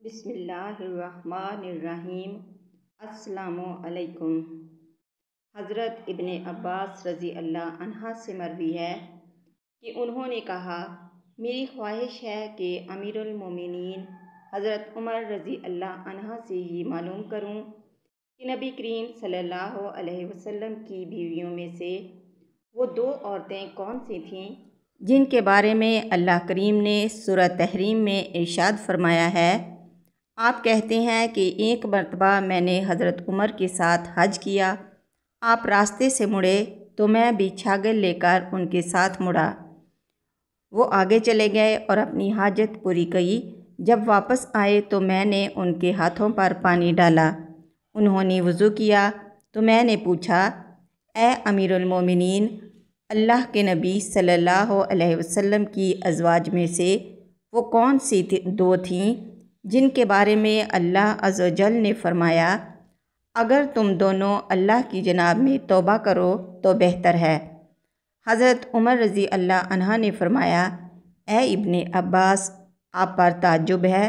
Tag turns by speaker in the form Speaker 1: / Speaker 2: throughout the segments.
Speaker 1: बिस्मिल्लाहिर्रहमानिर्रहीम। अस्सलामुअलैकुम हज़रत इब्ने अब्बास रज़ी अल्लाह से मरवी है कि उन्होंने कहा, मेरी ख्वाहिश है कि अमीरुल मोमिनीन हज़रत उमर रज़ी अल्लाह से ही मालूम करूँ कि नबी करीम सल्लल्लाहु अलैहि वसल्लम की बीवियों में से वो दो औरतें कौन सी थीं जिनके बारे में अल्लाह करीम ने सूरह तहरीम में इरशाद फरमाया है? आप कहते हैं कि एक मरतबा मैंने हज़रत उमर के साथ हज किया। आप रास्ते से मुड़े तो मैं भी छागल लेकर उनके साथ मुड़ा। वो आगे चले गए और अपनी हाजत पूरी की जब वापस आए तो मैंने उनके हाथों पर पानी डाला। उन्होंने वज़ू किया तो मैंने पूछा ए अमीरुलमोमिनीन अल्लाह के नबी सल्लल्लाहु अलैहि वसल्लम की अजवाज में से वो कौन सी थी दो थीं? जिनके बारे में अल्लाह अज़ल ने फरमाया, अगर तुम दोनों अल्लाह की जनाब में तोबा करो तो बेहतर है। हज़रत उमर रज़ी अल्लाह अनहा ने फरमाया ए इब्ने अब्बास, आप पर ताजुब है,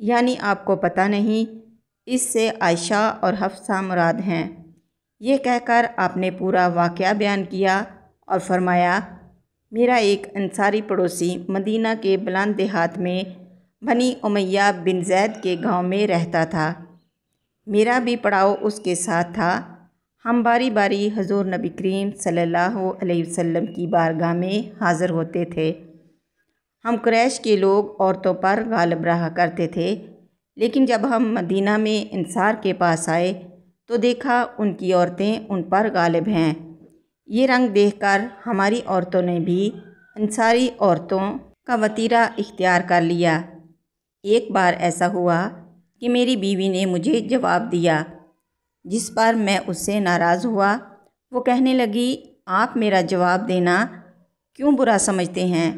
Speaker 1: यानी आपको पता नहीं, इससे आयशा और हफ्सा मुराद हैं। ये कहकर आपने पूरा वाक़ बयान किया और फरमाया, मेरा एक अंसारी पड़ोसी मदीना के बुलंद देहात में बनी उमैया बिन जैद के गाँव में रहता था। मेरा भी पड़ाव उसके साथ था। हम बारी बारी हजूर नबी करीम सल्लल्लाहु अलैहि वसल्लम की बारगाह में हाज़िर होते थे। हम क्रैश के लोग औरतों पर गालब रहा करते थे। लेकिन जब हम मदीना में इंसार के पास आए तो देखा उनकी औरतें उन पर गालिब हैं। ये रंग देखकर हमारी औरतों ने भी इंसारी औरतों का वतीरा इख्तियार कर लिया। एक बार ऐसा हुआ कि मेरी बीवी ने मुझे जवाब दिया, जिस पर मैं उससे नाराज़ हुआ। वो कहने लगी, आप मेरा जवाब देना क्यों बुरा समझते हैं?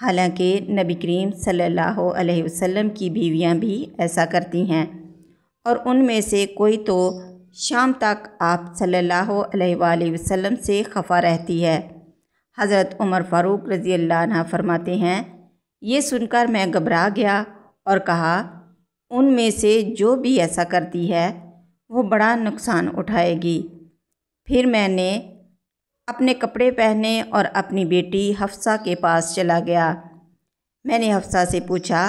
Speaker 1: हालाँकि नबी करीम सल्लल्लाहु अलैहि वसल्लम की बीवियाँ भी ऐसा करती हैं, और उनमें से कोई तो शाम तक आप सल्लल्लाहु अलैहि वसल्लम से खफा रहती है। हज़रत उमर फ़ारूक रज़ी अल्लाह फरमाते हैं, ये सुनकर मैं घबरा गया और कहा, उनमें से जो भी ऐसा करती है, वो बड़ा नुकसान उठाएगी। फिर मैंने अपने कपड़े पहने और अपनी बेटी हफ्सा के पास चला गया। मैंने हफ्सा से पूछा,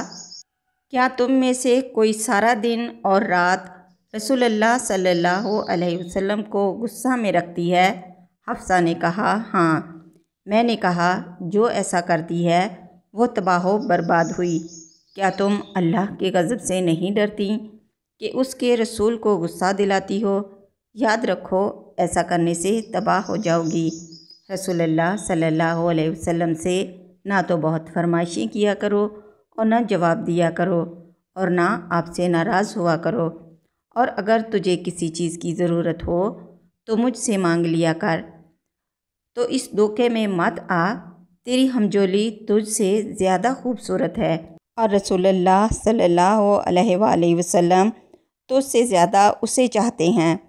Speaker 1: क्या तुम में से कोई सारा दिन और रात रसूलुल्लाह सल्लल्लाहु अलैहि वसल्लम को गुस्सा में रखती है? हफ्सा ने कहा हाँ। मैंने कहा, जो ऐसा करती है, वो तबाह बर्बाद हुई। क्या तुम अल्लाह के गज़ब से नहीं डरती कि उसके रसूल को गुस्सा दिलाती हो? याद रखो, ऐसा करने से तबाह हो जाओगी। रसूलुल्लाह सल्लल्लाहु अलैहि वसल्लम से ना तो बहुत फरमाइशी किया करो और ना जवाब दिया करो और ना आपसे नाराज़ हुआ करो। और अगर तुझे किसी चीज़ की ज़रूरत हो तो मुझसे मांग लिया कर। तो इस धोखे में मत आ। तेरी हमजोली तुझसे ज़्यादा खूबसूरत है। और रसोल्ला अलैहि वसल्लम तो उससे ज़्यादा उसे चाहते हैं।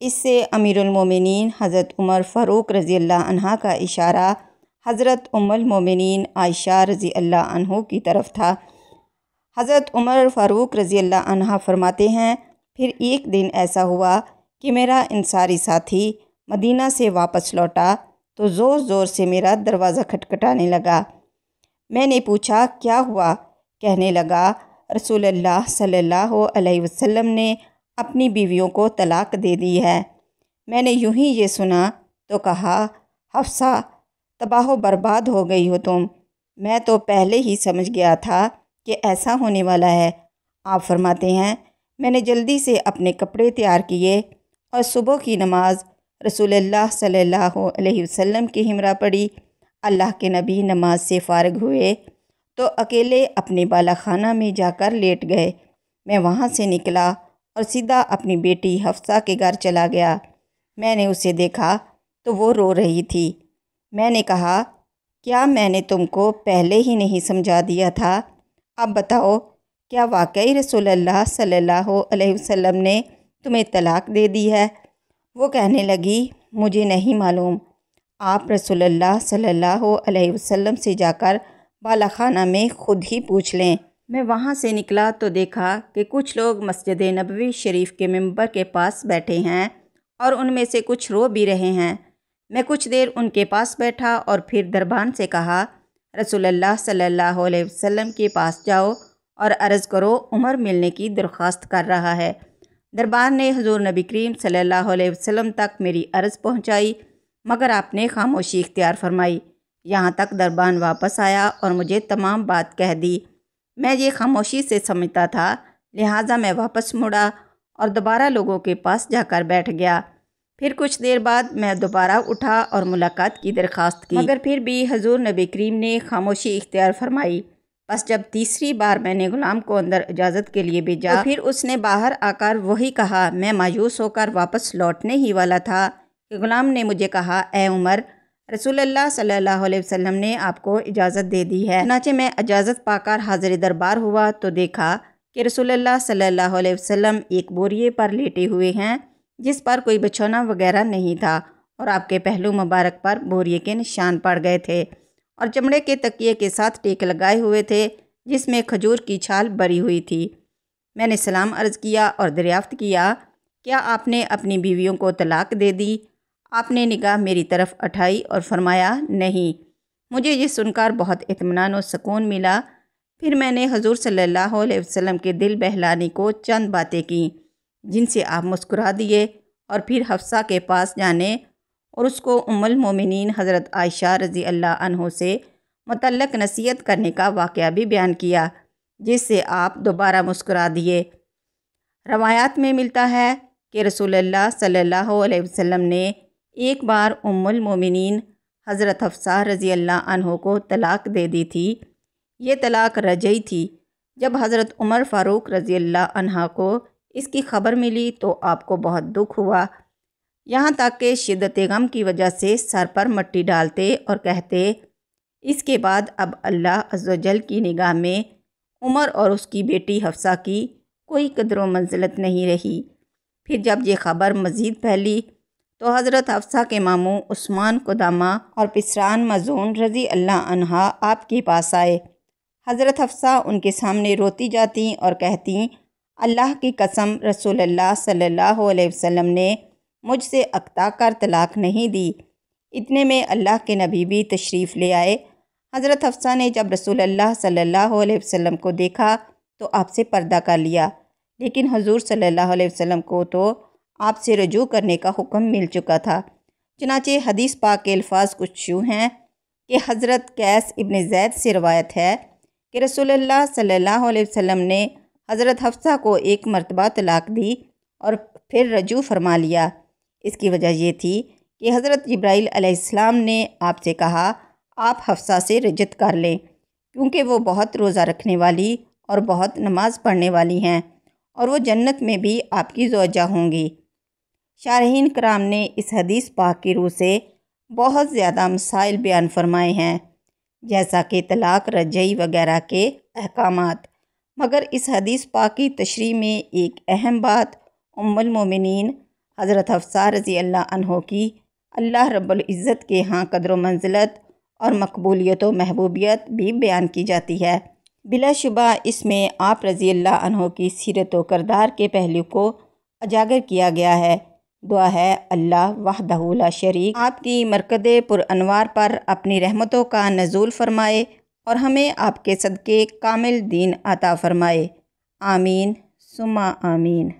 Speaker 1: इससे अमीरुलमोमिनीन हज़रत उमर फ़ारूक रज़ी अल्लाह का इशारा हज़रत उम्मुलमोमिनीन आयशा रज़ी अल्लाह की तरफ़ था। हज़रत उमर फ़ारूक रज़ी अल्लाह फरमाते हैं, फिर एक दिन ऐसा हुआ कि मेरा इंसारी साथी मदीना से वापस लौटा तो ज़ोर ज़ोर से मेरा दरवाज़ा खटखटाने लगा। मैंने पूछा, क्या हुआ? कहने लगा, रसूलुल्लाह सल्लल्लाहु अलैहि वसल्लम ने अपनी बीवियों को तलाक दे दी है। मैंने यूँ ही ये सुना तो कहा, हफ्सा, तबाह बर्बाद हो गई हो तुम। मैं तो पहले ही समझ गया था कि ऐसा होने वाला है। आप फरमाते हैं, मैंने जल्दी से अपने कपड़े तैयार किए और सुबह की नमाज़ रसूलुल्लाह सल्लल्लाहु अलैहि वसल्लम की हिमरा पड़ी अल्लाह के नबी नमाज़ से फ़ारग हुए। तो अकेले अपने बाला खाना में जाकर लेट गए। मैं वहाँ से निकला और सीधा अपनी बेटी हफ्सा के घर चला गया। मैंने उसे देखा तो वो रो रही थी। मैंने कहा, क्या मैंने तुमको पहले ही नहीं समझा दिया था? अब बताओ, क्या वाकई रसूलुल्लाह सल्लल्लाहु अलैहि वसल्लम ने तुम्हें तलाक दे दी है? वो कहने लगी, मुझे नहीं मालूम। आप रसूलुल्लाह सल्लल्लाहु अलैहि वसल्लम से जाकर बाला खाना में खुद ही पूछ लें। मैं वहाँ से निकला तो देखा कि कुछ लोग मस्जिद नबवी शरीफ के मेंबर के पास बैठे हैं और उनमें से कुछ रो भी रहे हैं। मैं कुछ देर उनके पास बैठा और फिर दरबान से कहा, रसूलुल्लाह सल्लल्लाहु अलैहि वसल्लम के पास जाओ और अर्ज़ करो उमर मिलने की दरख्वास्त कर रहा है। दरबार ने हजूर नबी करीम अलैहि वसल्लम तक मेरी अर्ज़ पहुँचाई, मगर आपने खामोशी इख्तियार फरमाई। यहाँ तक दरबान वापस आया और मुझे तमाम बात कह दी। मैं ये खामोशी से समझता था लिहाजा मैं वापस मुड़ा और दोबारा लोगों के पास जाकर बैठ गया। फिर कुछ देर बाद मैं दोबारा उठा और मुलाकात की दरख्वास्त की। मगर फिर भी हजूर नबी करीम ने खामोशी इख्तियार फरमाई। बस जब तीसरी बार मैंने गुलाम को अंदर इजाज़त के लिए भेजा तो फिर उसने बाहर आकर वही कहा मैं मायूस होकर वापस लौटने ही वाला था कि गुलाम ने मुझे कहा ए उमर रसूलुल्लाह सल्लल्लाहु अलैहि वसल्लम ने आपको इजाज़त दे दी है। नाचे मैं इजाज़त पाकर हाजिर दरबार हुआ तो देखा कि रसूलुल्लाह सल्लल्लाहु अलैहि वसल्लम एक बोरिए पर लेटे हुए हैं, जिस पर कोई बिछौना वगैरह नहीं था और आपके पहलू मुबारक पर बोरिए के निशान पड़ गए थे और चमड़े के तकिए के साथ टेक लगाए हुए थे, जिसमें खजूर की छाल भरी हुई थी। मैंने सलाम अर्ज़ किया और दरियाफ्त किया, क्या आपने अपनी बीवियों को तलाक दे दी? आपने निगाह मेरी तरफ़ उठाई और फरमाया, नहीं। मुझे ये सुनकर बहुत इतमान और सुकून मिला। फिर मैंने हजूर सल्लल्लाहु अलैहि वसल्लम के दिल बहलाने को चंद बातें की, जिनसे आप मुस्कुरा दिए और फिर हफ्सा के पास जाने और उसको उम्मुल मोमिनीन हज़रत आयशा रज़ी अल्लाह अनहो से मतलक नसीहत करने का वाक़ भी बयान किया, जिससे आप दोबारा मुस्कुरा दिए। रवायात में मिलता है कि रसूलुल्लाह सल्लल्लाहु अलैहि वसल्लम ने एक बार उम्मुल मोमिनीन हज़रत हफ्सा रज़ी अल्लाह अनहो को तलाक दे दी थी। ये तलाक रजई थी। जब हज़रत उमर फ़ारूक रज़ी अल्लाह अनहा को इसकी खबर मिली तो आपको बहुत दुख हुआ। यहाँ तक कि शिद्दत गम की वजह से सर पर मट्टी डालते और कहते, इसके बाद अब अल्लाह अज्जल की निगाह में उमर और उसकी बेटी हफ्सा की कोई कदर व मंजिलत नहीं रही। फिर जब ये ख़बर मज़ीद फैली तो हज़रत हफ्सा के मामू, उस्मान, कुदामा और पिसरान मजून रज़ी अल्लाह अनहा आपके पास आए। हज़रत हफ्सा उनके सामने रोती जाती और कहती, अल्लाह की कसम, रसूलुल्लाह सल्लल्लाहु अलैहि वसल्लम ने मुझसे अक्ता कर तलाक नहीं दी। इतने में अल्लाह के नबी भी तशरीफ़ ले आए। हज़रत हफ्सा ने जब रसूलुल्लाह सल्लल्लाहु अलैहि वसल्लम को देखा तो आपसे पर्दा कर लिया। लेकिन हजूर सल्लल्लाहु अलैहि वसल्लम को तो आपसे रजू करने का हुक्म मिल चुका था। चनाचे हदीस पाक के अल्फाज कुछ यूँ हैं कि हज़रत कैस इब्न जैद से रवायत है कि रसोल्ला अलैहि वसल्लम ने हज़रत हफ्सा को एक मरतबा तलाक दी और फिर रजू फरमा लिया। इसकी वजह यह थी कि हज़रत जब्राईल अलैहिस्सलाम ने आपसे कहा, आप हफ्सा से रजत कर लें, क्योंकि वो बहुत रोज़ा रखने वाली और बहुत नमाज़ पढ़ने वाली हैं और वो जन्नत में भी आपकी जोजा होंगी। शारहीन कराम ने इस हदीस पाक की रूह से बहुत ज़्यादा मसाइल बयान फरमाए हैं, जैसा कि तलाक, रजई वगैरह के अहकाम मगर इस हदीस पाक की तशरी में एक अहम बात उम्मुल हज़रत हफ्सा रज़ी अल्लाह की अल्लाह रब्ज़त के यहाँ कदर मंजिलत और मकबूलियत व महबूबियत भी बयान की जाती है। बिलाशुबा इसमें आप रज़ी अल्लाह की सीरत व करदार के पहलू को उजागर किया गया है। दुआ है, अल्लाह वाहदहुला शरीक। आपकी मरकद पुरानवार पर अपनी रहमतों का नजूल फरमाए और हमें आपके सदक़े कामिल दीन अता फ़रमाए। आमीन सुमा आमीन।